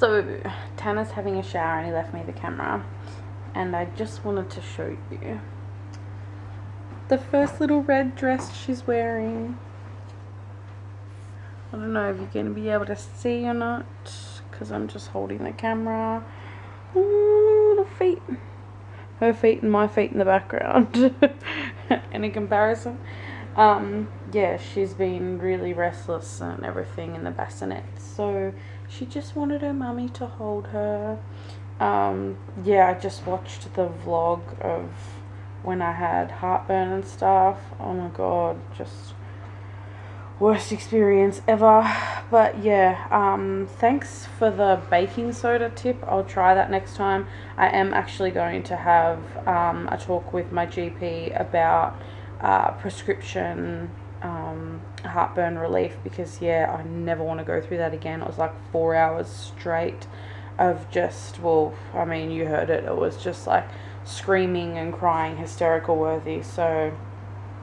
So, Tannah's having a shower and he left me the camera. And I just wanted to show you the first little red dress she's wearing. I don't know if you're going to be able to see or not because I'm just holding the camera. Ooh, the feet. Her feet and my feet in the background. Any comparison? Um, yeah, she's been really restless and everything in the bassinet. So she just wanted her mummy to hold her. Um, yeah, I just watched the vlog of when I had heartburn and stuff. Oh my god, just worst experience ever but yeah um thanks for the baking soda tip i'll try that next time i am actually going to have um, a talk with my gp about uh, prescription um, heartburn relief because yeah i never want to go through that again. It was like four hours straight of just well i mean you heard it. It was just like screaming and crying hysterical worthy. So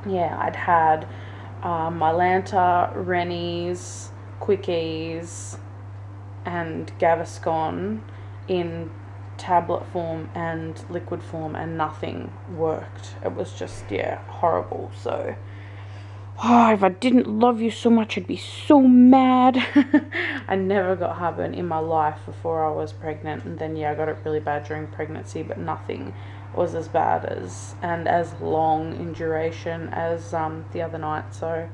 yeah i'd had um, Mylanta, Rennie's, Quick-Eze, and Gaviscon in tablet form and liquid form, and nothing worked. It was just, yeah, horrible. So, oh, if I didn't love you so much, I'd be so mad. I never got heartburn in my life before I was pregnant, and then, yeah, I got it really bad during pregnancy, but nothing was as bad as and as long in duration as um, the other night. So,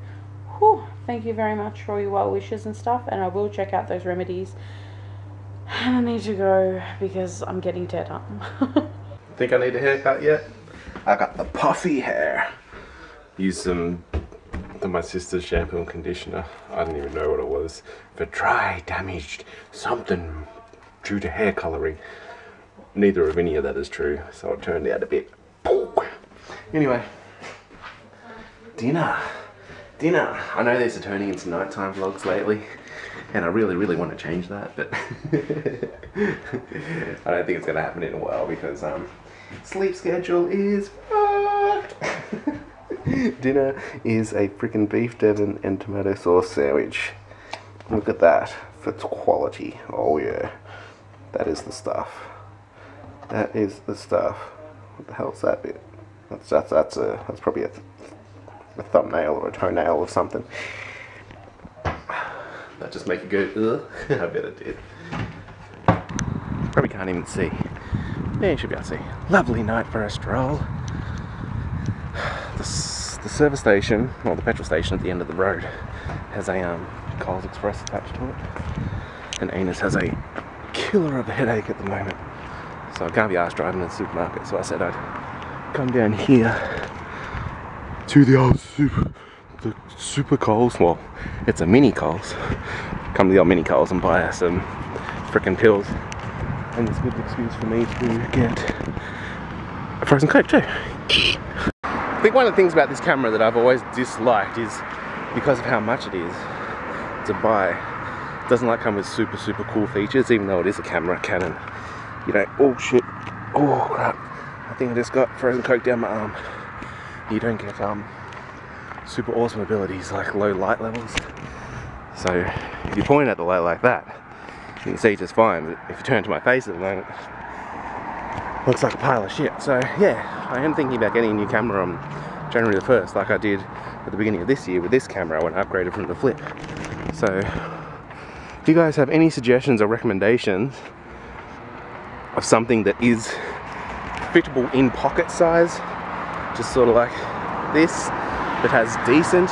whew, thank you very much for all your well wishes and stuff. And I will check out those remedies. And I need to go because I'm getting teared up. Think I need a haircut yet? I got the puffy hair. Use some of my sister's shampoo and conditioner. I didn't even know what it was. For dry, damaged, something due to hair colouring neither of any of that is true, so it turned out a bit. Anyway, dinner. Dinner. I know these are turning into nighttime vlogs lately, and I really, really want to change that, but I don't think it's going to happen in a while because um, sleep schedule is fucked. Dinner is a freaking beef Devon and tomato sauce sandwich. Look at that. For quality. Oh yeah. That is the stuff. That is the stuff. What the hell's that bit? That's that's that's a that's probably a, a thumbnail or a toenail or something. That just make it go. Ugh. I bet it did. Probably can't even see. Yeah, you should be able to see. Lovely night for a stroll. The, the service station, or the petrol station at the end of the road, has a um, Coles Express attached to it. And Anus has a killer of a headache at the moment. So I can't be asked driving to the supermarket, so I said I'd come down here to the old super, the super Coles. Well, it's a mini Coles. Come to the old mini Coles and buy us some freaking pills. And it's a good excuse for me to get a frozen coke too. I think one of the things about this camera that I've always disliked is because of how much it is to buy. It doesn't like come with super super cool features even though it is a camera Canon you know, oh shit, oh crap, I think I just got frozen coke down my arm. You don't get um, super awesome abilities like low light levels. So if you point at the light like that, you can see just fine, but if you turn to my face at the moment, looks like a pile of shit. So yeah, I am thinking about getting a new camera on January the 1st, like I did at the beginning of this year with this camera when I upgraded from the flip. So if you guys have any suggestions or recommendations of something that is fitable in pocket size, just sort of like this, that has decent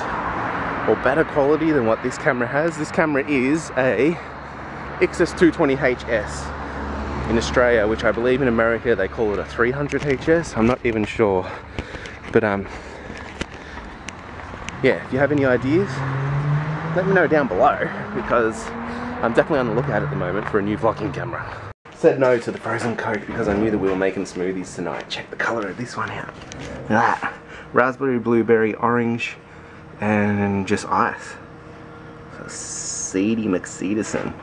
or better quality than what this camera has. This camera is a Ixus 220HS in Australia, which I believe in America they call it a 300HS. I'm not even sure, but um, yeah, if you have any ideas, let me know down below because I'm definitely on the lookout at the moment for a new vlogging camera. Said no to the frozen coke because I knew that we were making smoothies tonight. Check the colour of this one out. Look at that. Raspberry, blueberry, orange, and just ice. So seedy McSeederson.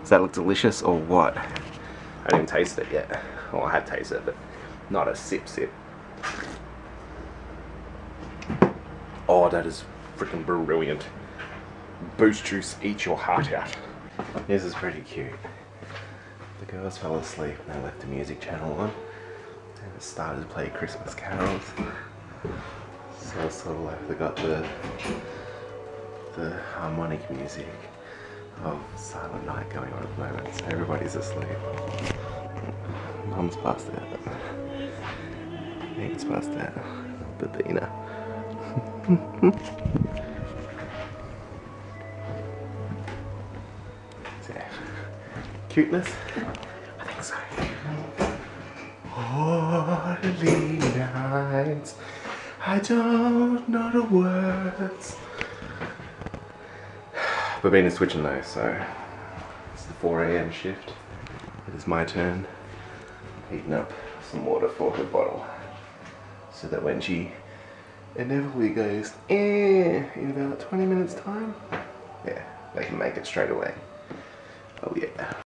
Does that look delicious or what? I didn't taste it yet. Well, I had tasted it, but not a sip sip. Oh, that is freaking brilliant. Boost juice, eat your heart out. This is pretty cute. The girls fell asleep and they left the music channel on and it started to play Christmas carols. So sort of like they got the the harmonic music of Silent Night going on at the moment. So everybody's asleep. Mum's passed out. Nina's passed out. Babina. So, cuteness? I think so. Holy nights, I don't know the words. Babina's switching though, so it's the 4 a.m. shift. It is my turn. Heating up some water for her bottle. So that when she inevitably goes, eh, in about 20 minutes time, yeah, they can make it straight away. Oh yeah.